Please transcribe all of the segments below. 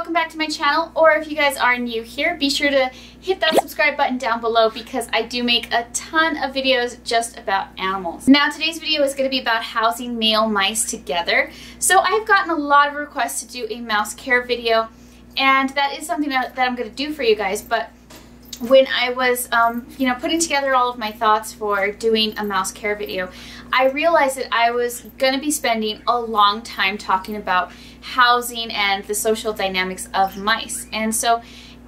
welcome back to my channel, or if you guys are new here, be sure to hit that subscribe button down below because I do make a ton of videos just about animals. Now today's video is going to be about housing male mice together. So I've gotten a lot of requests to do a mouse care video, and that is something that, that I'm going to do for you guys, but when I was, um, you know, putting together all of my thoughts for doing a mouse care video, I realized that I was going to be spending a long time talking about housing and the social dynamics of mice. And so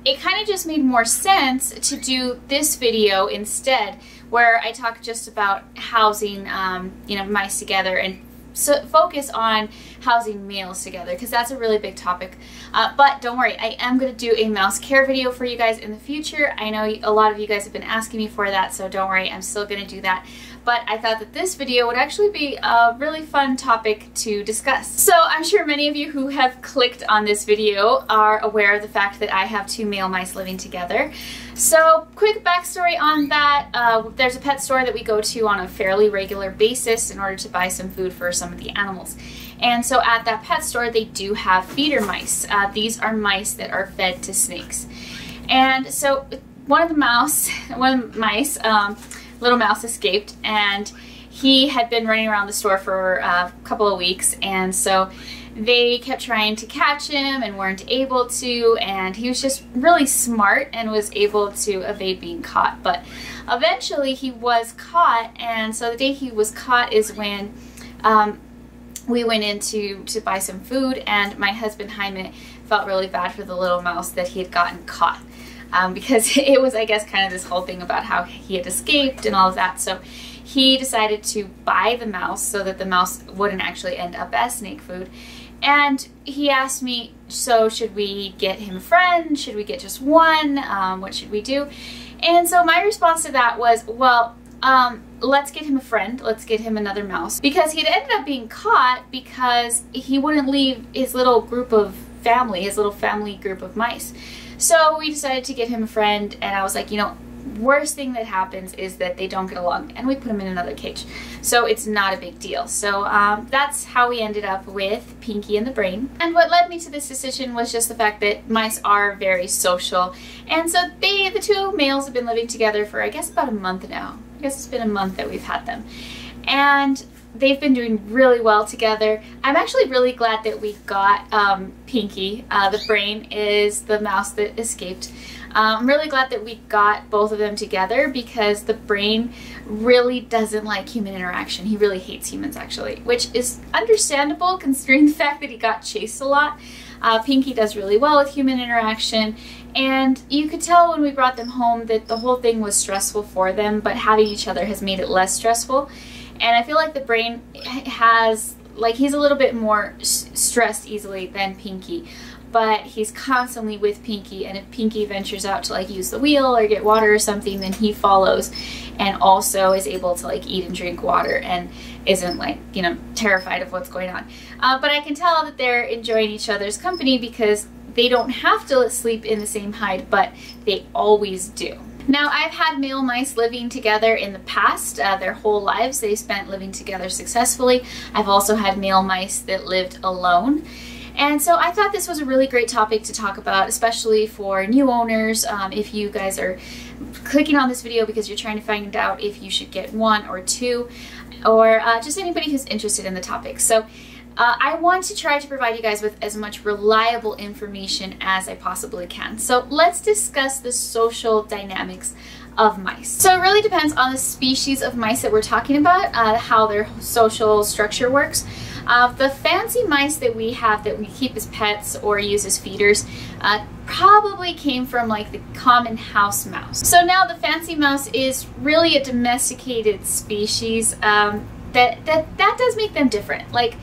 it kind of just made more sense to do this video instead, where I talk just about housing, um, you know, mice together and so focus on housing males together because that's a really big topic. Uh, but don't worry, I am going to do a mouse care video for you guys in the future. I know a lot of you guys have been asking me for that, so don't worry, I'm still going to do that. But I thought that this video would actually be a really fun topic to discuss. So I'm sure many of you who have clicked on this video are aware of the fact that I have two male mice living together. So quick backstory on that, uh, there's a pet store that we go to on a fairly regular basis in order to buy some food for some of the animals. And so at that pet store, they do have feeder mice. Uh, these are mice that are fed to snakes. And so one of the mouse, one of the mice, um, little mouse escaped and he had been running around the store for uh, a couple of weeks and so they kept trying to catch him and weren't able to and he was just really smart and was able to evade being caught. But eventually he was caught and so the day he was caught is when um, we went in to, to buy some food and my husband Jaime felt really bad for the little mouse that he had gotten caught um, because it was I guess kind of this whole thing about how he had escaped and all of that so he decided to buy the mouse so that the mouse wouldn't actually end up as snake food and he asked me, so should we get him a friend? Should we get just one? Um, what should we do? And so my response to that was, well, um, let's get him a friend. Let's get him another mouse. Because he had ended up being caught because he wouldn't leave his little group of family, his little family group of mice. So we decided to get him a friend and I was like, you know, worst thing that happens is that they don't get along and we put them in another cage. So it's not a big deal. So um, that's how we ended up with Pinky and the Brain. And what led me to this decision was just the fact that mice are very social. And so they, the two males have been living together for I guess about a month now. I guess it's been a month that we've had them. And they've been doing really well together. I'm actually really glad that we got um, Pinky. Uh, the brain is the mouse that escaped. Um, I'm really glad that we got both of them together because the brain really doesn't like human interaction. He really hates humans actually, which is understandable considering the fact that he got chased a lot. Uh, Pinky does really well with human interaction and you could tell when we brought them home that the whole thing was stressful for them, but having each other has made it less stressful. And I feel like the brain has, like he's a little bit more stressed easily than Pinky. But he's constantly with Pinky and if Pinky ventures out to like use the wheel or get water or something then he follows and also is able to like eat and drink water and isn't like you know terrified of what's going on. Uh, but I can tell that they're enjoying each other's company because they don't have to sleep in the same hide but they always do now, I've had male mice living together in the past, uh, their whole lives. They spent living together successfully. I've also had male mice that lived alone. And so I thought this was a really great topic to talk about, especially for new owners. Um, if you guys are clicking on this video because you're trying to find out if you should get one or two, or uh, just anybody who's interested in the topic. So uh, I want to try to provide you guys with as much reliable information as I possibly can. So let's discuss the social dynamics of mice. So it really depends on the species of mice that we're talking about, uh, how their social structure works. Uh, the fancy mice that we have that we keep as pets or use as feeders uh, probably came from like the common house mouse. So now the fancy mouse is really a domesticated species um, that, that, that does make them different. Like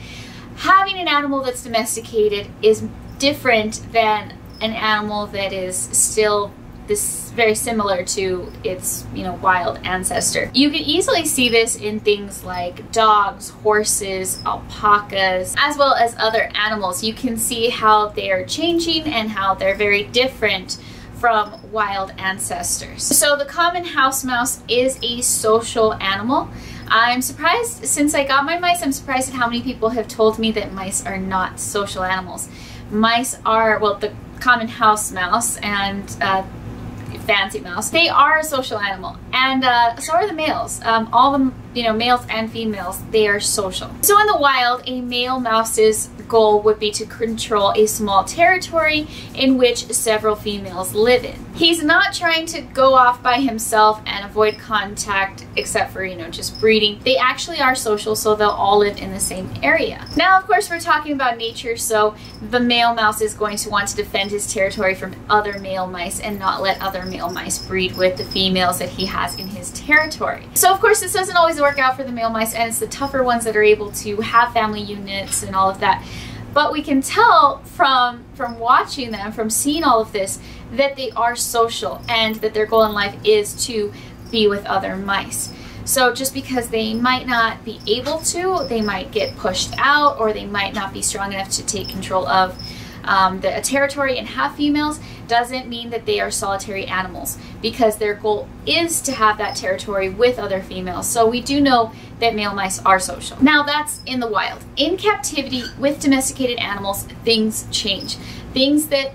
having an animal that's domesticated is different than an animal that is still this very similar to its you know wild ancestor. You can easily see this in things like dogs, horses, alpacas, as well as other animals. You can see how they are changing and how they're very different from wild ancestors. So the common house mouse is a social animal. I'm surprised, since I got my mice, I'm surprised at how many people have told me that mice are not social animals mice are, well, the common house mouse and uh, fancy mouse, they are a social animal, and uh, so are the males. Um, all the you know males and females, they are social. So in the wild, a male mouse's goal would be to control a small territory in which several females live in. He's not trying to go off by himself and avoid contact except for, you know, just breeding. They actually are social, so they'll all live in the same area. Now, of course, we're talking about nature, so the male mouse is going to want to defend his territory from other male mice and not let other male mice breed with the females that he has in his territory. So, of course, this doesn't always work out for the male mice, and it's the tougher ones that are able to have family units and all of that. But we can tell from, from watching them, from seeing all of this, that they are social and that their goal in life is to be with other mice. So just because they might not be able to, they might get pushed out or they might not be strong enough to take control of um, the territory and have females doesn't mean that they are solitary animals because their goal is to have that territory with other females. So we do know that male mice are social. Now that's in the wild. In captivity with domesticated animals, things change. Things that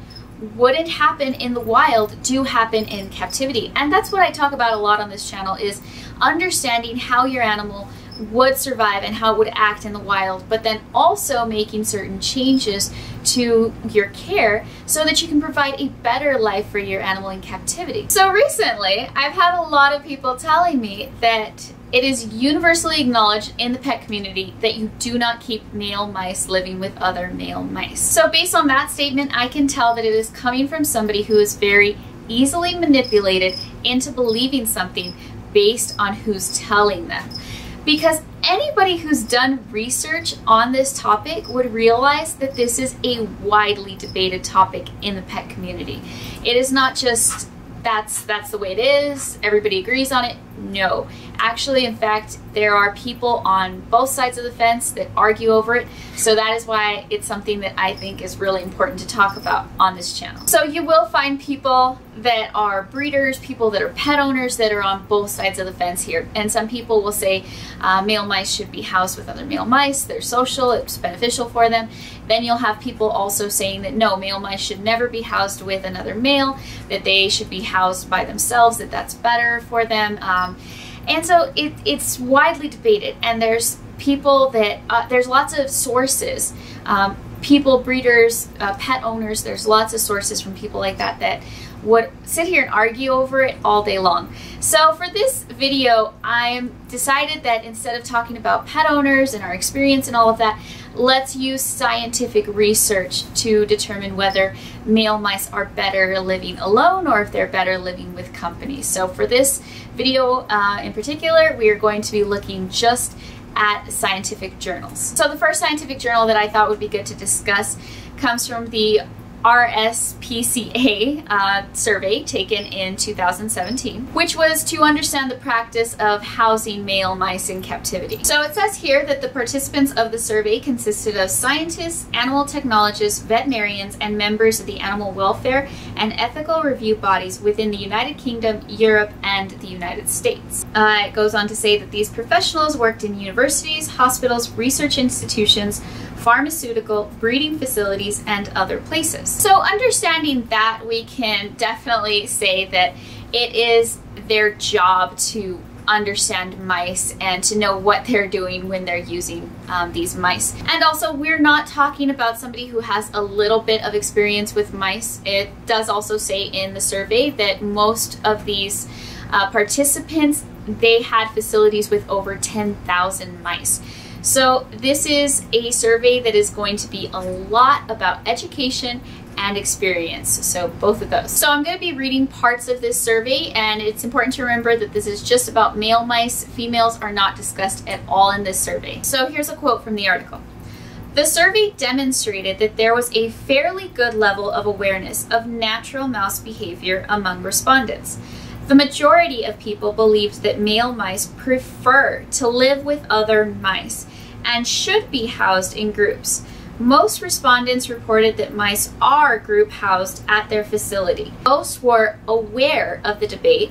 wouldn't happen in the wild do happen in captivity. And that's what I talk about a lot on this channel is understanding how your animal would survive and how it would act in the wild, but then also making certain changes to your care so that you can provide a better life for your animal in captivity. So recently, I've had a lot of people telling me that it is universally acknowledged in the pet community that you do not keep male mice living with other male mice. So based on that statement, I can tell that it is coming from somebody who is very easily manipulated into believing something based on who's telling them because anybody who's done research on this topic would realize that this is a widely debated topic in the pet community. It is not just that's that's the way it is, everybody agrees on it. No. Actually, in fact, there are people on both sides of the fence that argue over it. So that is why it's something that I think is really important to talk about on this channel. So you will find people that are breeders, people that are pet owners that are on both sides of the fence here. And some people will say uh, male mice should be housed with other male mice. They're social, it's beneficial for them. Then you'll have people also saying that no, male mice should never be housed with another male, that they should be housed by themselves, that that's better for them. Um, and so it, it's widely debated, and there's people that, uh, there's lots of sources. Um, people, breeders, uh, pet owners, there's lots of sources from people like that that would sit here and argue over it all day long. So for this video, I am decided that instead of talking about pet owners and our experience and all of that, let's use scientific research to determine whether male mice are better living alone or if they're better living with company. So for this video uh, in particular, we are going to be looking just at scientific journals. So the first scientific journal that I thought would be good to discuss comes from the RSPCA uh, survey taken in 2017, which was to understand the practice of housing male mice in captivity. So it says here that the participants of the survey consisted of scientists, animal technologists, veterinarians, and members of the animal welfare and ethical review bodies within the United Kingdom, Europe, and the United States. Uh, it goes on to say that these professionals worked in universities, hospitals, research institutions, pharmaceutical, breeding facilities, and other places. So understanding that, we can definitely say that it is their job to understand mice and to know what they're doing when they're using um, these mice. And also, we're not talking about somebody who has a little bit of experience with mice. It does also say in the survey that most of these uh, participants, they had facilities with over 10,000 mice. So this is a survey that is going to be a lot about education and experience. So both of those. So I'm going to be reading parts of this survey and it's important to remember that this is just about male mice. Females are not discussed at all in this survey. So here's a quote from the article. The survey demonstrated that there was a fairly good level of awareness of natural mouse behavior among respondents. The majority of people believed that male mice prefer to live with other mice and should be housed in groups. Most respondents reported that mice are group housed at their facility. Most were aware of the debate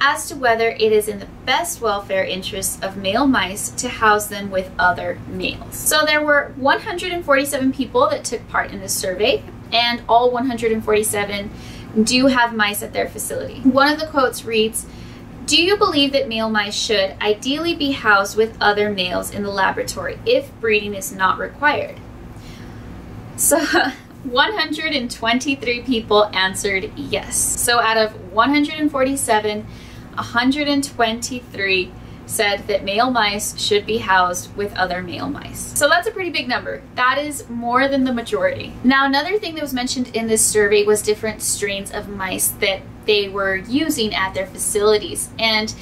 as to whether it is in the best welfare interests of male mice to house them with other males. So there were 147 people that took part in this survey, and all 147 do have mice at their facility. One of the quotes reads, do you believe that male mice should ideally be housed with other males in the laboratory if breeding is not required? So 123 people answered yes. So out of 147, 123 said that male mice should be housed with other male mice. So that's a pretty big number. That is more than the majority. Now another thing that was mentioned in this survey was different strains of mice that they were using at their facilities. And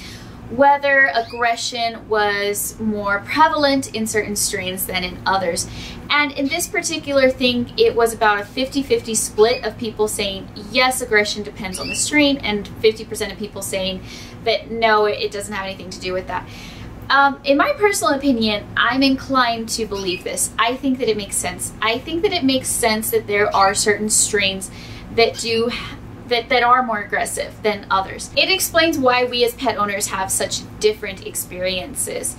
whether aggression was more prevalent in certain strains than in others. And in this particular thing, it was about a 50-50 split of people saying, yes, aggression depends on the strain, and 50% of people saying that no, it doesn't have anything to do with that. Um, in my personal opinion, I'm inclined to believe this. I think that it makes sense. I think that it makes sense that there are certain strains that do that, that are more aggressive than others. It explains why we as pet owners have such different experiences.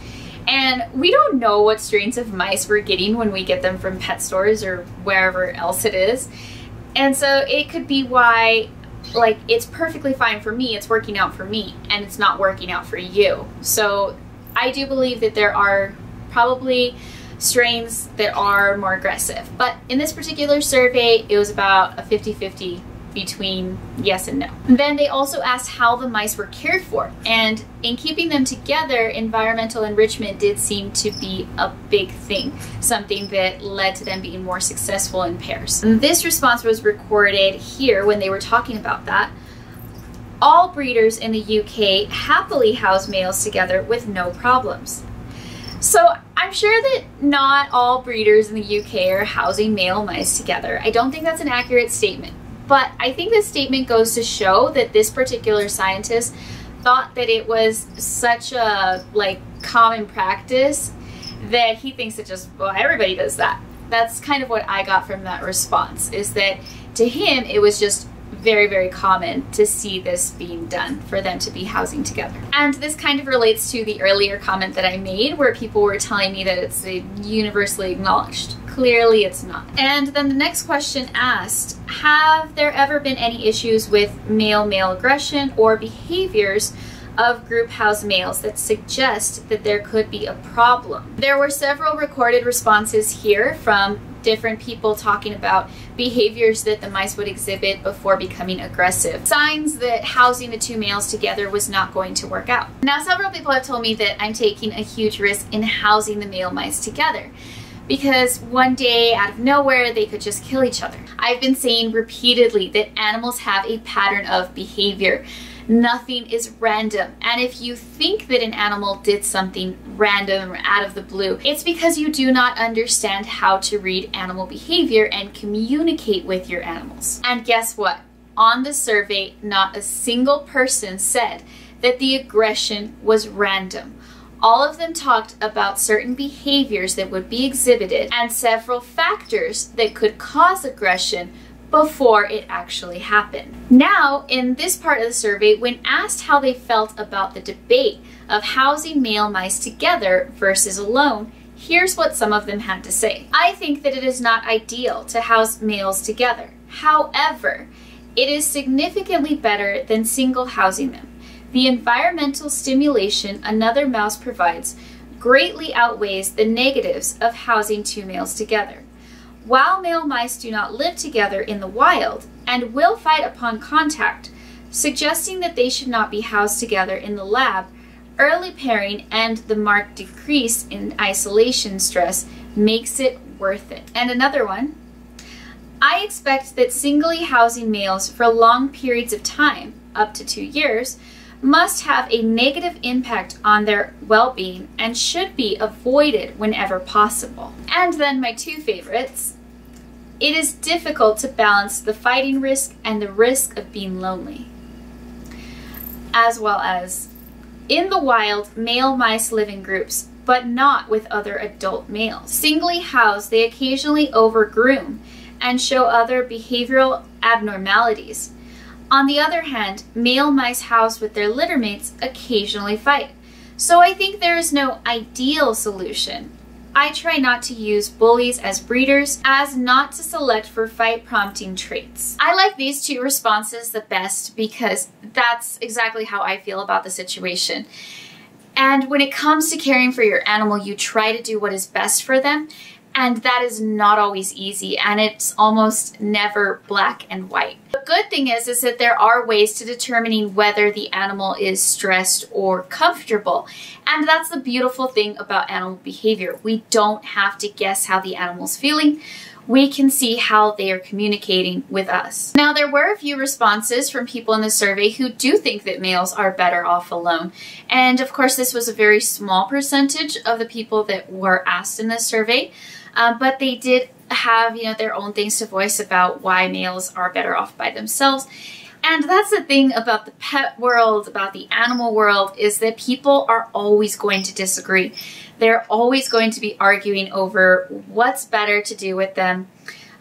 And we don't know what strains of mice we're getting when we get them from pet stores or wherever else it is. And so it could be why like it's perfectly fine for me, it's working out for me, and it's not working out for you. So I do believe that there are probably strains that are more aggressive. But in this particular survey, it was about a 50-50 between yes and no. Then they also asked how the mice were cared for, and in keeping them together, environmental enrichment did seem to be a big thing, something that led to them being more successful in pairs. And this response was recorded here when they were talking about that. All breeders in the UK happily house males together with no problems. So I'm sure that not all breeders in the UK are housing male mice together. I don't think that's an accurate statement. But I think this statement goes to show that this particular scientist thought that it was such a like common practice that he thinks that just well everybody does that. That's kind of what I got from that response is that to him it was just very, very common to see this being done for them to be housing together. And this kind of relates to the earlier comment that I made where people were telling me that it's universally acknowledged. Clearly it's not. And then the next question asked, have there ever been any issues with male-male aggression or behaviors of group house males that suggest that there could be a problem. There were several recorded responses here from different people talking about behaviors that the mice would exhibit before becoming aggressive. Signs that housing the two males together was not going to work out. Now several people have told me that I'm taking a huge risk in housing the male mice together because one day out of nowhere they could just kill each other. I've been saying repeatedly that animals have a pattern of behavior. Nothing is random. And if you think that an animal did something random or out of the blue, it's because you do not understand how to read animal behavior and communicate with your animals. And guess what? On the survey, not a single person said that the aggression was random. All of them talked about certain behaviors that would be exhibited and several factors that could cause aggression before it actually happened. Now, in this part of the survey, when asked how they felt about the debate of housing male mice together versus alone, here's what some of them had to say. I think that it is not ideal to house males together. However, it is significantly better than single housing them. The environmental stimulation another mouse provides greatly outweighs the negatives of housing two males together. While male mice do not live together in the wild and will fight upon contact, suggesting that they should not be housed together in the lab, early pairing and the marked decrease in isolation stress makes it worth it. And another one, I expect that singly housing males for long periods of time, up to two years, must have a negative impact on their well-being and should be avoided whenever possible. And then my two favorites. It is difficult to balance the fighting risk and the risk of being lonely. As well as, in the wild, male mice live in groups, but not with other adult males. Singly housed, they occasionally overgroom and show other behavioral abnormalities On the other hand, male mice housed with their litter mates occasionally fight. So I think there is no ideal solution. I try not to use bullies as breeders as not to select for fight prompting traits. I like these two responses the best because that's exactly how I feel about the situation. And when it comes to caring for your animal, you try to do what is best for them. And that is not always easy and it's almost never black and white. The good thing is, is that there are ways to determining whether the animal is stressed or comfortable. And that's the beautiful thing about animal behavior. We don't have to guess how the animal's feeling we can see how they are communicating with us. Now, there were a few responses from people in the survey who do think that males are better off alone. And of course, this was a very small percentage of the people that were asked in this survey. Uh, but they did have, you know, their own things to voice about why males are better off by themselves. And that's the thing about the pet world, about the animal world, is that people are always going to disagree. They're always going to be arguing over what's better to do with them.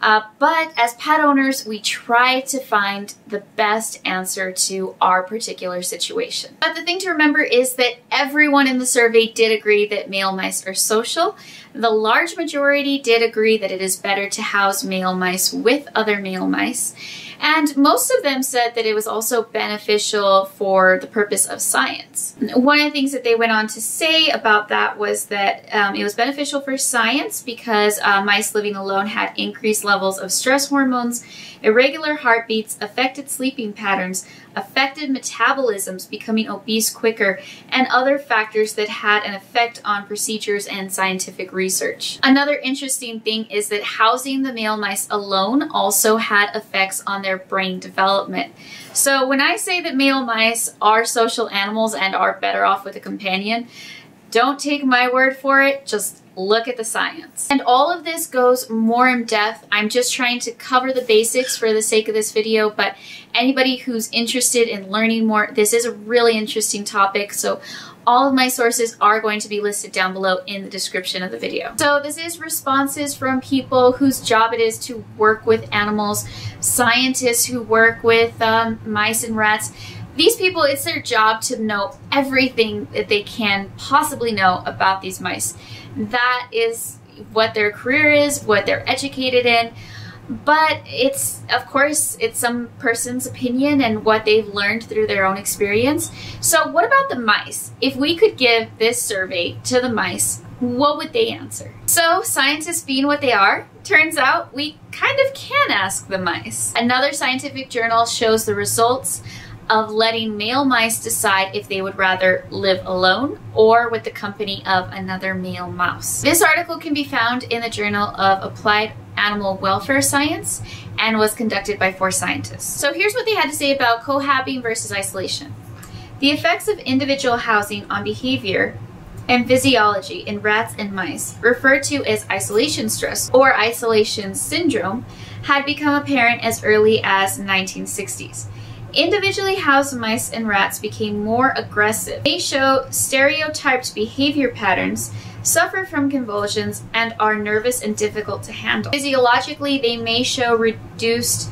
Uh, but as pet owners, we try to find the best answer to our particular situation. But the thing to remember is that everyone in the survey did agree that male mice are social. The large majority did agree that it is better to house male mice with other male mice. And most of them said that it was also beneficial for the purpose of science. One of the things that they went on to say about that was that um, it was beneficial for science because uh, mice living alone had increased levels of stress hormones, irregular heartbeats, affected sleeping patterns, affected metabolisms, becoming obese quicker, and other factors that had an effect on procedures and scientific research. Another interesting thing is that housing the male mice alone also had effects on their brain development. So when I say that male mice are social animals and are better off with a companion, don't take my word for it, just look at the science. And all of this goes more in depth. I'm just trying to cover the basics for the sake of this video, but anybody who's interested in learning more, this is a really interesting topic, so all of my sources are going to be listed down below in the description of the video. So this is responses from people whose job it is to work with animals, scientists who work with um, mice and rats, these people, it's their job to know everything that they can possibly know about these mice. That is what their career is, what they're educated in. But it's, of course, it's some person's opinion and what they've learned through their own experience. So what about the mice? If we could give this survey to the mice, what would they answer? So scientists being what they are, turns out we kind of can ask the mice. Another scientific journal shows the results of letting male mice decide if they would rather live alone or with the company of another male mouse. This article can be found in the Journal of Applied Animal Welfare Science and was conducted by four scientists. So here's what they had to say about cohabiting versus isolation. The effects of individual housing on behavior and physiology in rats and mice, referred to as isolation stress or isolation syndrome, had become apparent as early as 1960s. Individually housed mice and rats became more aggressive. They show stereotyped behavior patterns, suffer from convulsions, and are nervous and difficult to handle. Physiologically, they may show reduced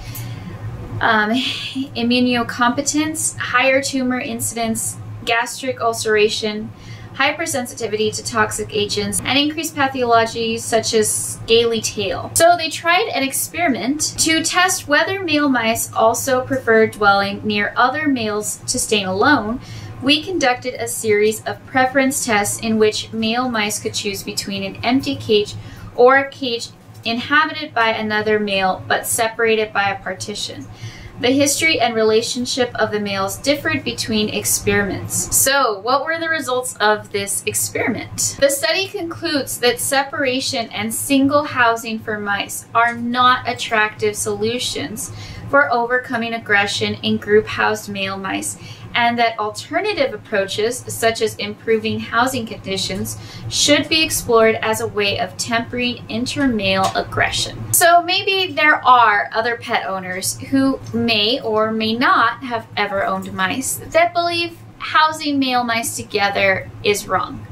um, immunocompetence, higher tumor incidence, gastric ulceration, hypersensitivity to toxic agents, and increased pathology such as scaly tail. So they tried an experiment to test whether male mice also prefer dwelling near other males to staying alone. We conducted a series of preference tests in which male mice could choose between an empty cage or a cage inhabited by another male but separated by a partition. The history and relationship of the males differed between experiments. So, what were the results of this experiment? The study concludes that separation and single housing for mice are not attractive solutions for overcoming aggression in group housed male mice and that alternative approaches, such as improving housing conditions, should be explored as a way of tempering intermale aggression. So maybe there are other pet owners who may or may not have ever owned mice that believe housing male mice together is wrong.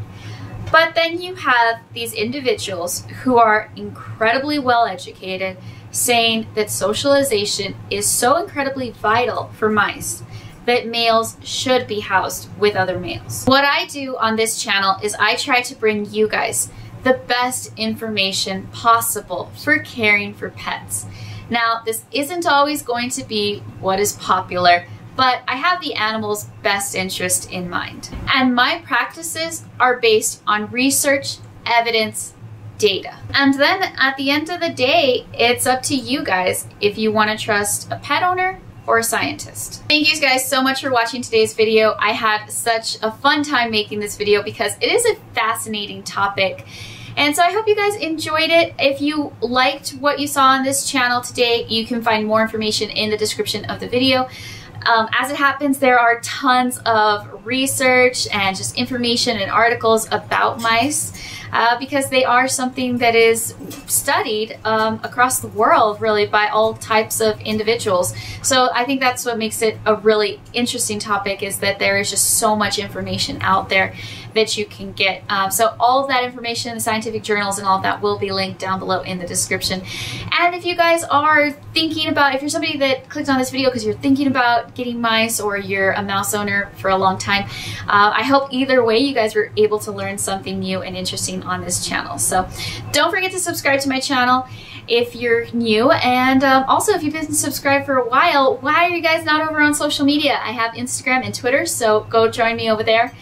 But then you have these individuals who are incredibly well educated, saying that socialization is so incredibly vital for mice that males should be housed with other males. What I do on this channel is I try to bring you guys the best information possible for caring for pets. Now, this isn't always going to be what is popular, but I have the animal's best interest in mind. And my practices are based on research, evidence, data. And then at the end of the day, it's up to you guys if you want to trust a pet owner or a scientist. Thank you guys so much for watching today's video. I had such a fun time making this video because it is a fascinating topic. And so I hope you guys enjoyed it. If you liked what you saw on this channel today, you can find more information in the description of the video. Um, as it happens, there are tons of research and just information and articles about mice uh, because they are something that is studied um, across the world really by all types of individuals. So I think that's what makes it a really interesting topic is that there is just so much information out there that you can get. Um, so all of that information, the scientific journals and all of that will be linked down below in the description. And if you guys are thinking about, if you're somebody that clicked on this video because you're thinking about getting mice or you're a mouse owner for a long time, uh, I hope either way you guys were able to learn something new and interesting on this channel. So don't forget to subscribe to my channel if you're new. And um, also, if you've been subscribed for a while, why are you guys not over on social media? I have Instagram and Twitter, so go join me over there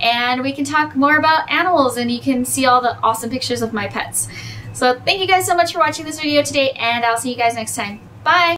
and we can talk more about animals and you can see all the awesome pictures of my pets. So thank you guys so much for watching this video today and I'll see you guys next time. Bye!